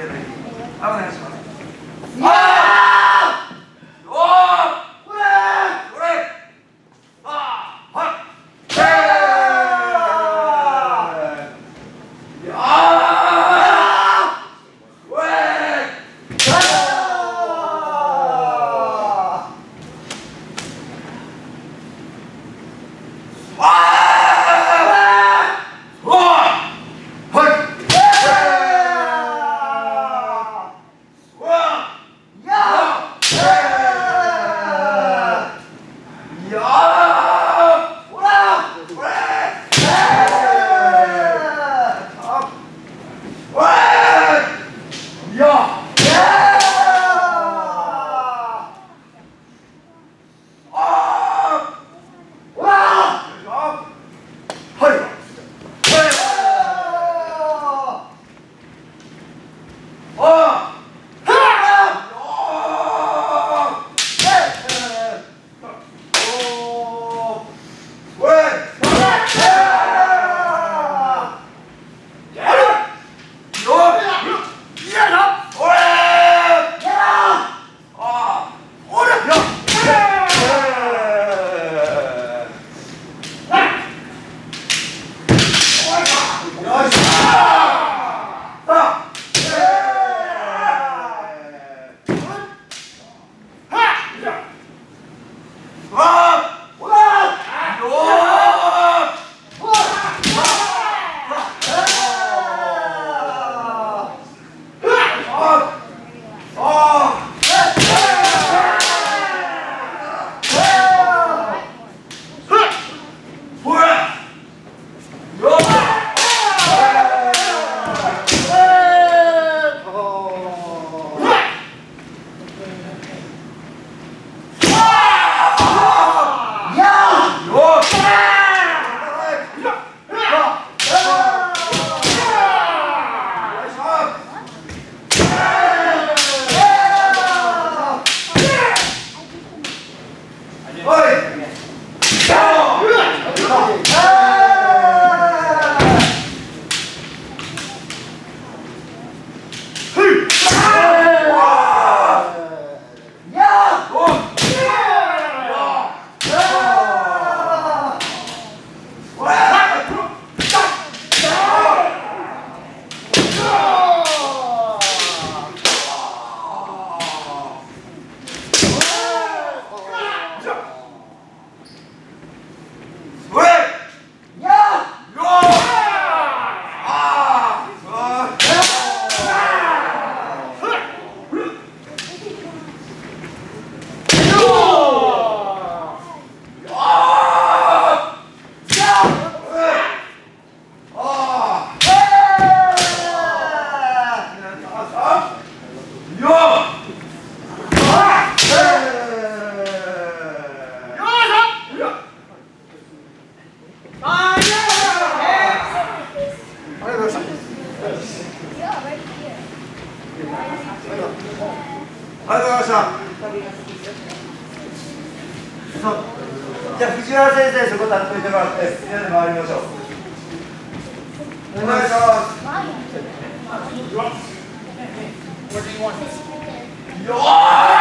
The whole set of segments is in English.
お願いします。Oh! Where do you want? Yours!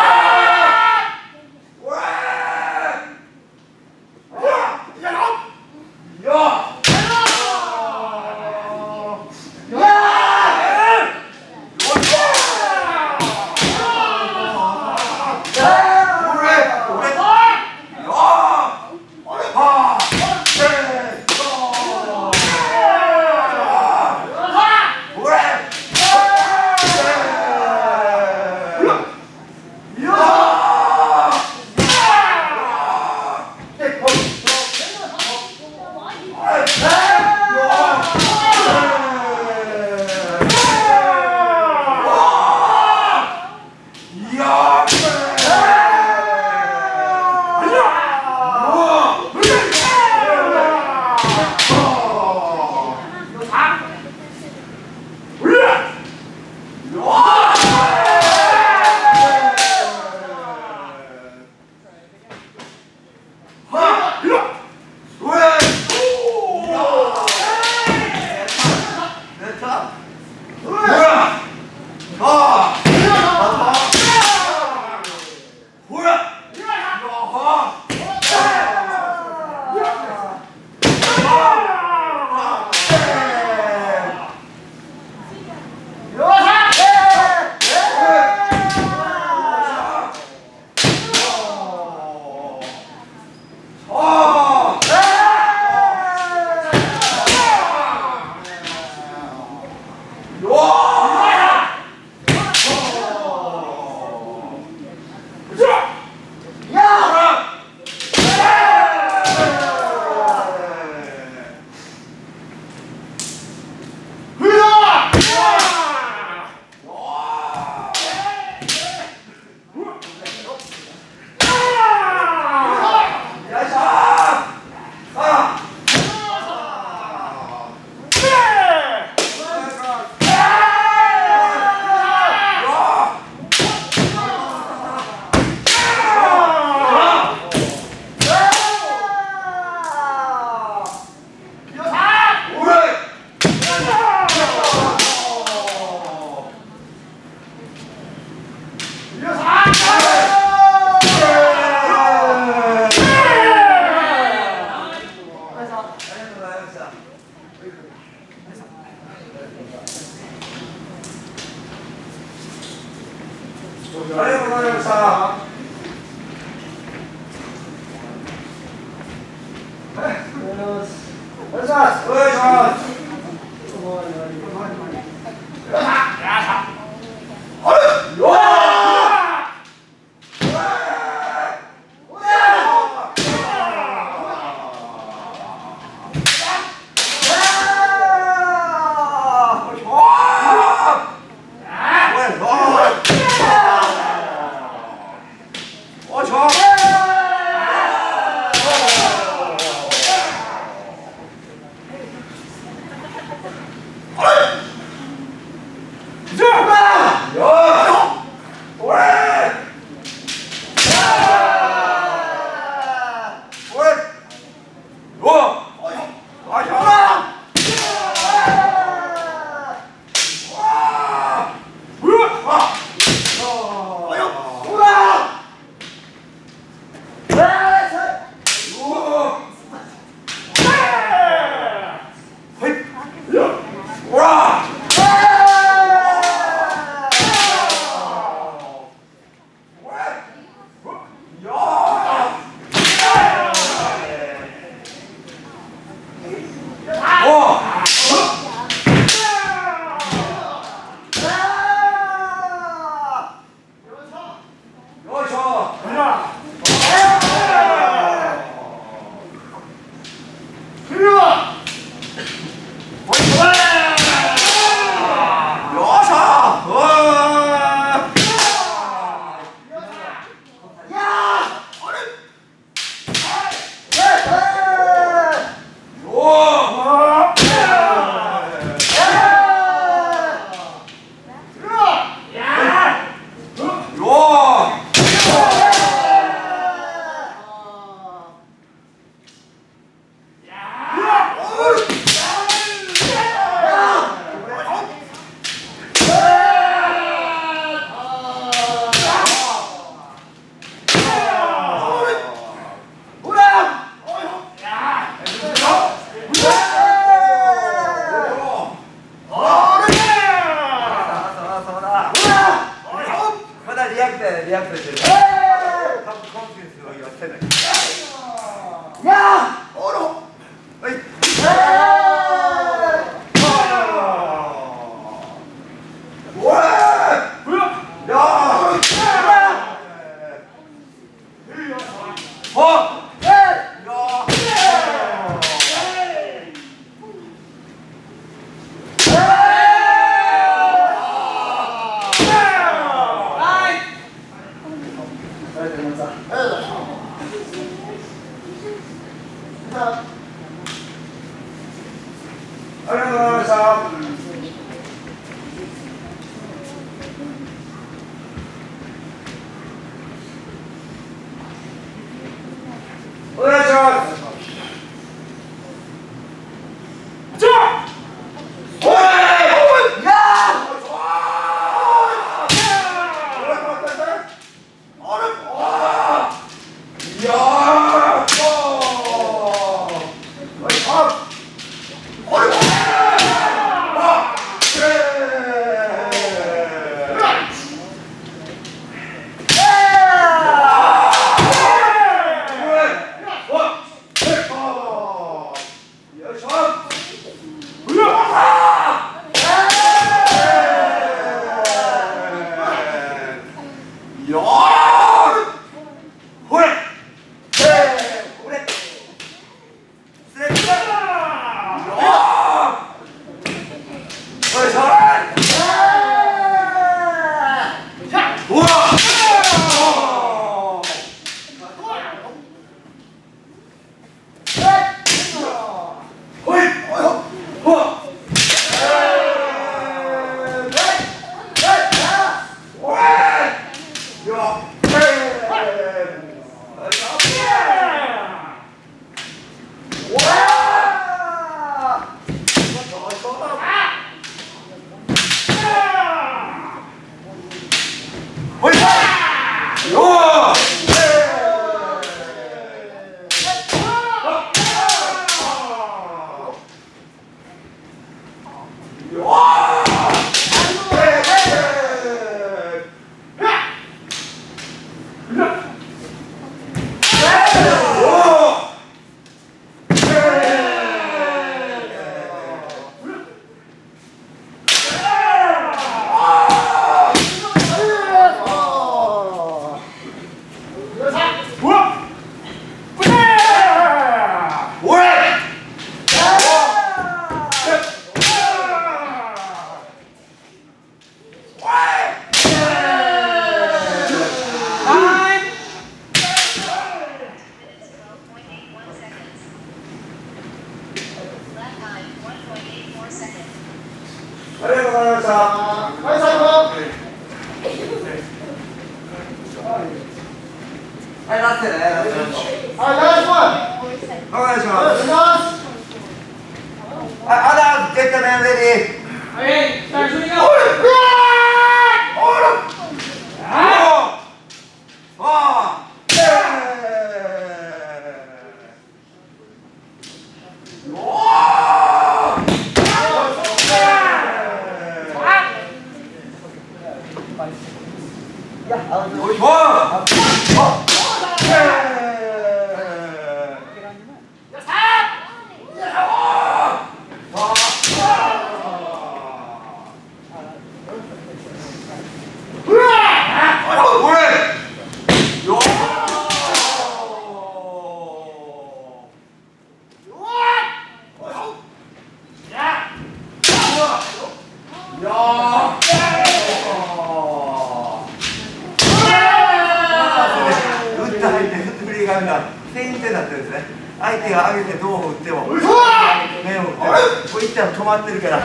回ってるから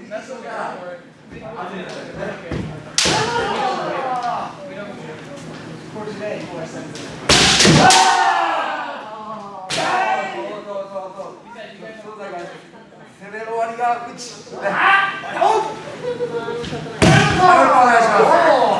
攻めの終わりがち。お願いします。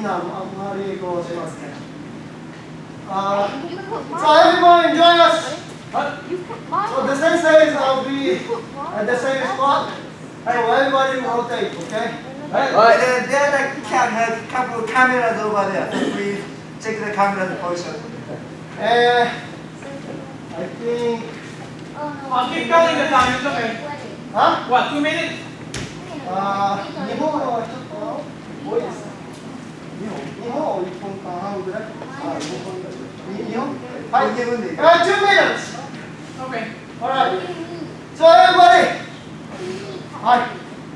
きな丸い語をしますね。Uh, so everyone enjoy us! So the same is I'll be at the same spot. So everybody rotate, okay? Right. And the other cat has a couple of cameras over there. Please check the camera position. Uh, eh, I think... I'll oh, ah, keep counting the time, it's okay. Huh? What, two minutes? Uh, 日本はちょっと多いです。日本日本 a l r i g h t So everybody! はい。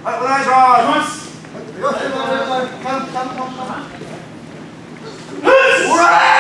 はい、お願いします。よし、よし、よし、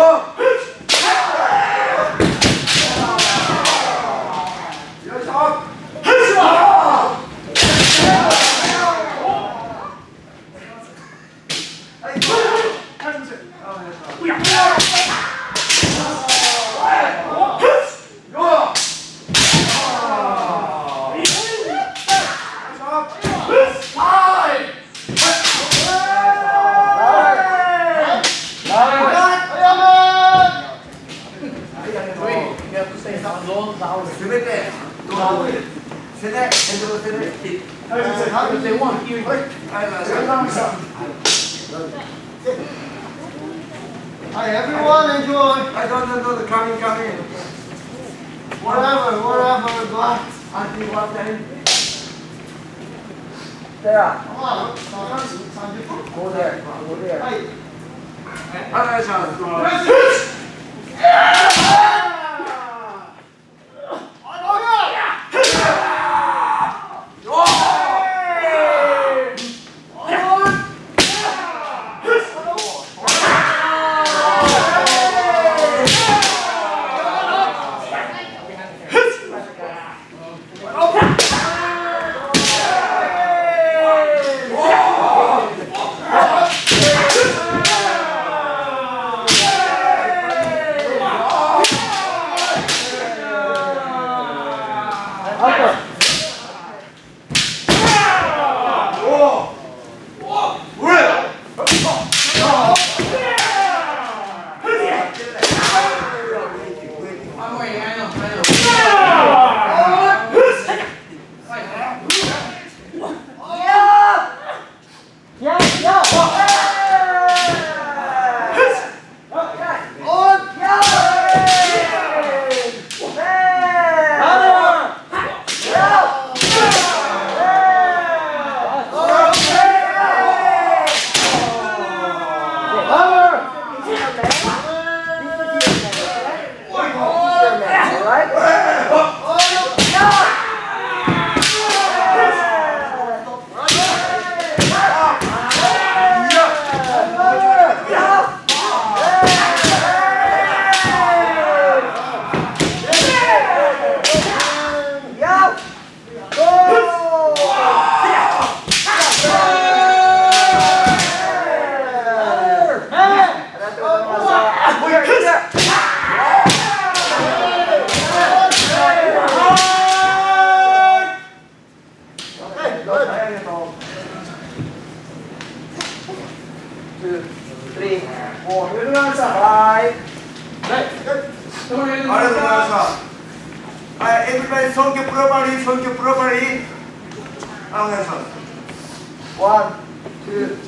어? I'm going to count. One, two,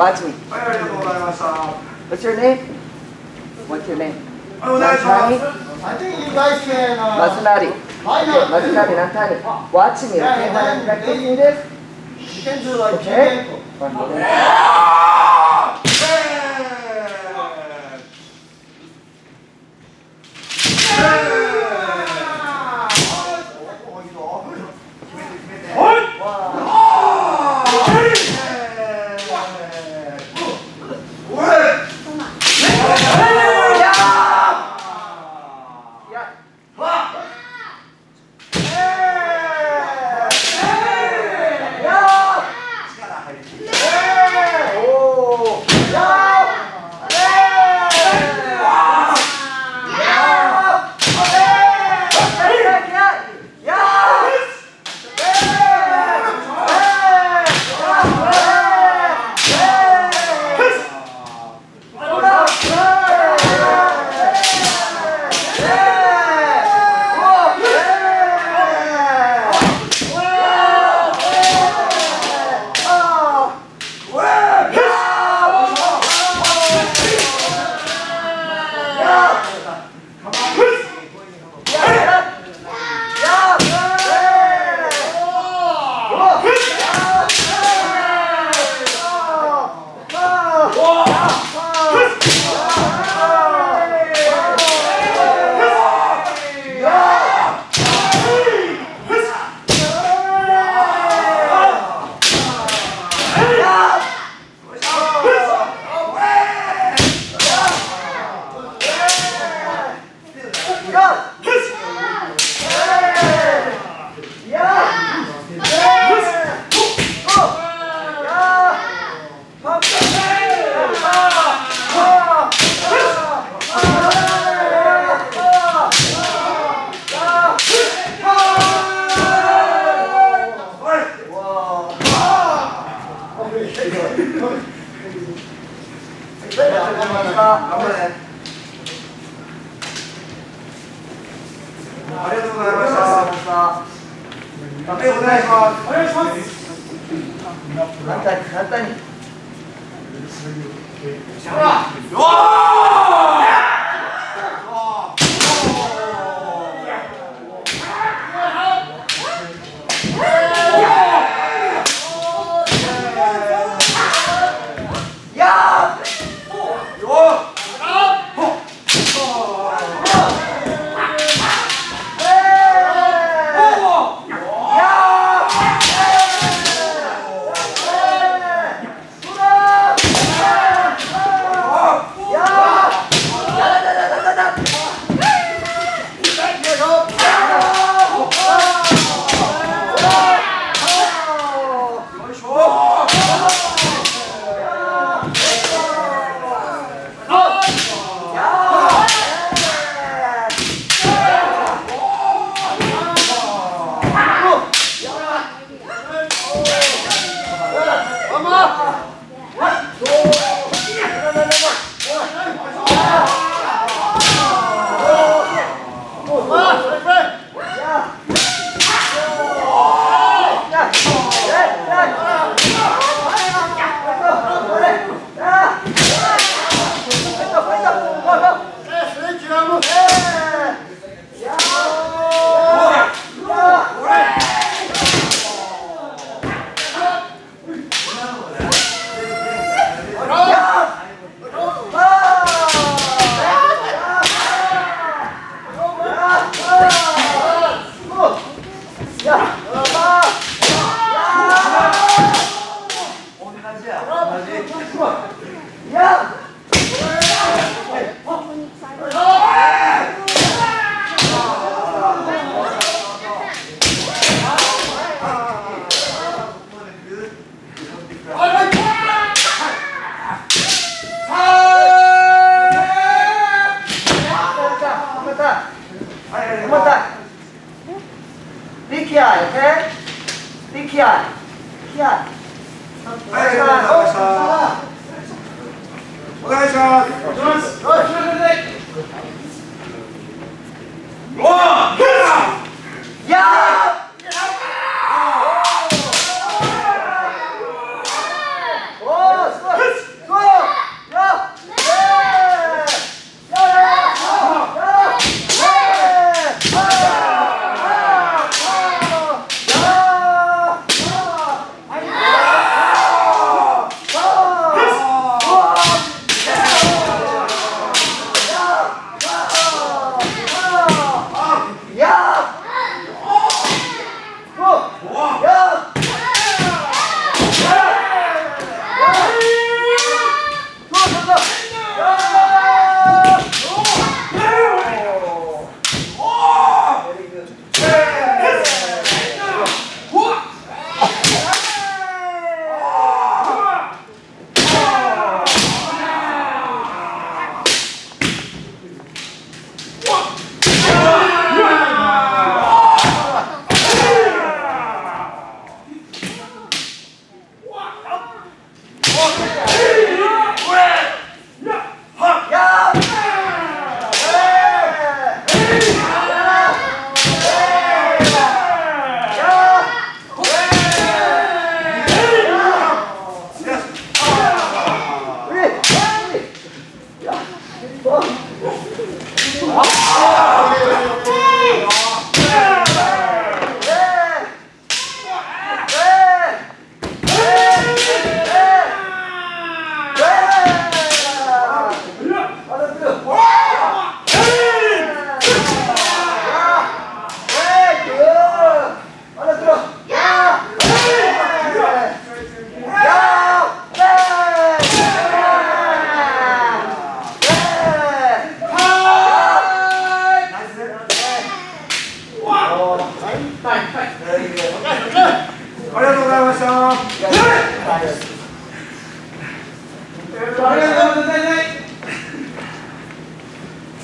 Watch me. What's your name? What's your name? Matsumi? I think you guys can... Masunari. Why not? Masunari, not Watch me, okay? this, you can do like Okay.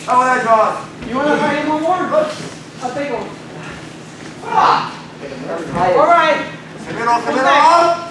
Oh, that draws. You want to try any more water, i a one. Ah. All right. Come in, come in,